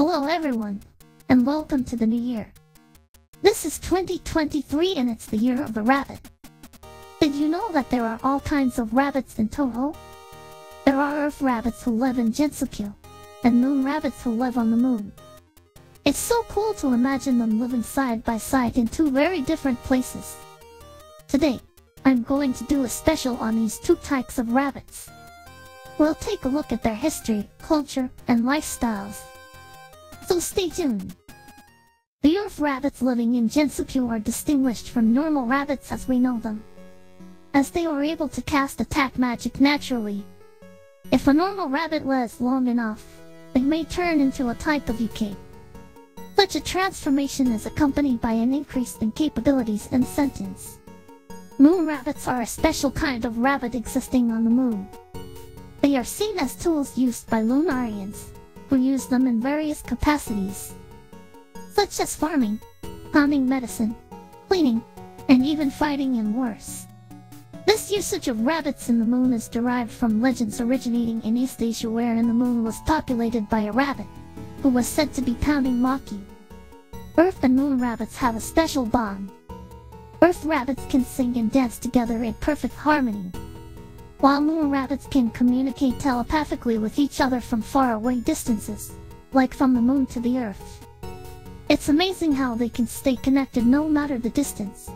Hello everyone, and welcome to the new year. This is 2023 and it's the year of the rabbit. Did you know that there are all kinds of rabbits in Touhou? There are Earth rabbits who live in Gensokyo, and Moon rabbits who live on the moon. It's so cool to imagine them living side by side in two very different places. Today, I'm going to do a special on these two types of rabbits. We'll take a look at their history, culture, and lifestyles. So stay tuned. The Earth rabbits living in Gensokyo are distinguished from normal rabbits as we know them, as they are able to cast attack magic naturally. If a normal rabbit lives long enough, it may turn into a type of youkai. Such a transformation is accompanied by an increase in capabilities and sentience. Moon rabbits are a special kind of rabbit existing on the moon. They are seen as tools used by Lunarians, who use them in various capacities, such as farming, pounding medicine, cleaning, and even fighting in wars. This usage of rabbits in the moon is derived from legends originating in East Asia wherein the moon was populated by a rabbit, who was said to be pounding Maki. Earth and moon rabbits have a special bond. Earth rabbits can sing and dance together in perfect harmony, while moon rabbits can communicate telepathically with each other from far away distances, like from the moon to the earth. It's amazing how they can stay connected no matter the distance.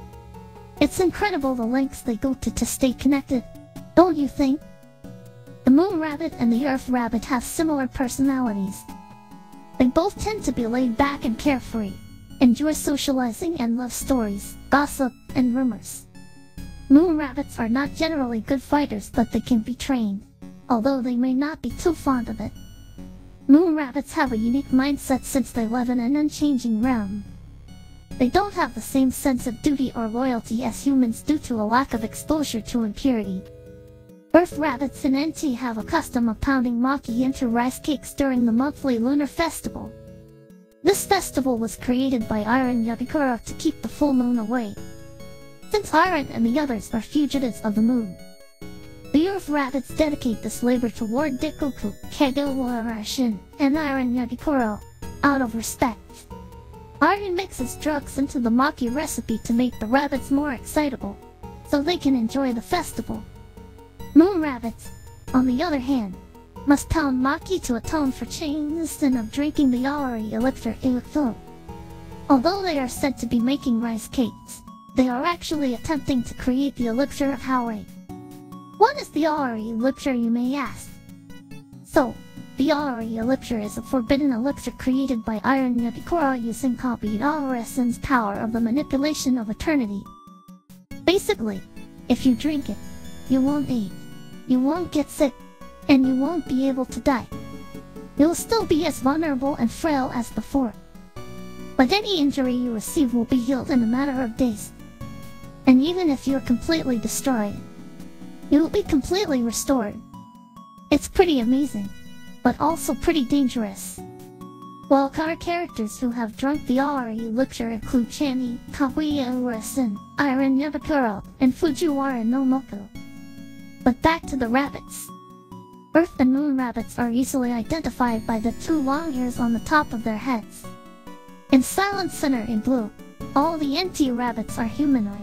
It's incredible the lengths they go to to stay connected, don't you think? The moon rabbit and the earth rabbit have similar personalities. They both tend to be laid back and carefree, enjoy socializing and love stories, gossip, and rumors. Moon rabbits are not generally good fighters but they can be trained, although they may not be too fond of it. Moon rabbits have a unique mindset since they live in an unchanging realm. They don't have the same sense of duty or loyalty as humans due to a lack of exposure to impurity. Earth rabbits in Eientei have a custom of pounding maki into rice cakes during the monthly lunar festival. This festival was created by Eirin Yagokoro to keep the full moon away since Eirin and the others are fugitives of the moon. The Earth Rabbits dedicate this labor toward Daikoku, Kagewara and Eirin Yagokoro, out of respect. Eirin mixes drugs into the Maki recipe to make the rabbits more excitable, so they can enjoy the festival. Moon rabbits, on the other hand, must pound Maki to atone for chains instead of drinking the Hourai elixir Iwakthon. Although they are said to be making rice cakes, they are actually attempting to create the elixir of Hourai. What is the Hourai elixir, you may ask? So, the Hourai elixir is a forbidden elixir created by Eirin Yagokoro using copied Houraisan's power of the manipulation of eternity. Basically, if you drink it, you won't age, you won't get sick, and you won't be able to die. You'll still be as vulnerable and frail as before. But any injury you receive will be healed in a matter of days. And even if you're completely destroyed, you'll be completely restored. It's pretty amazing, but also pretty dangerous. While car characters who have drunk the Hourai elixir include Chang'e, Kaguya Houraisan, Eirin Yagokoro, and Fujiwara no Mokou. But back to the rabbits. Earth and Moon rabbits are easily identified by the two long ears on the top of their heads. In Silent Sinner in blue, all the Eientei rabbits are humanoid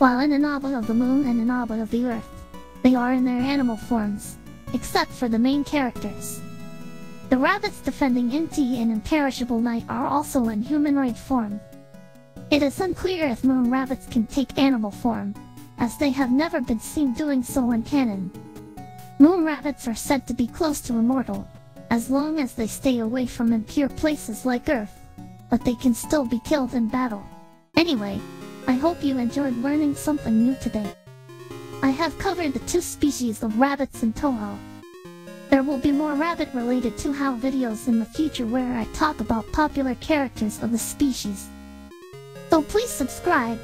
while in Inaba of the Moon and Inaba of the Earth, they are in their animal forms, except for the main characters. The rabbits defending Eientei and Imperishable Night are also in humanoid form. It is unclear if moon rabbits can take animal form, as they have never been seen doing so in canon. Moon rabbits are said to be close to immortal, as long as they stay away from impure places like Earth, but they can still be killed in battle. Anyway, I hope you enjoyed learning something new today. I have covered the two species of rabbits in Touhou. There will be more rabbit-related Touhou videos in the future where I talk about popular characters of the species. So please subscribe,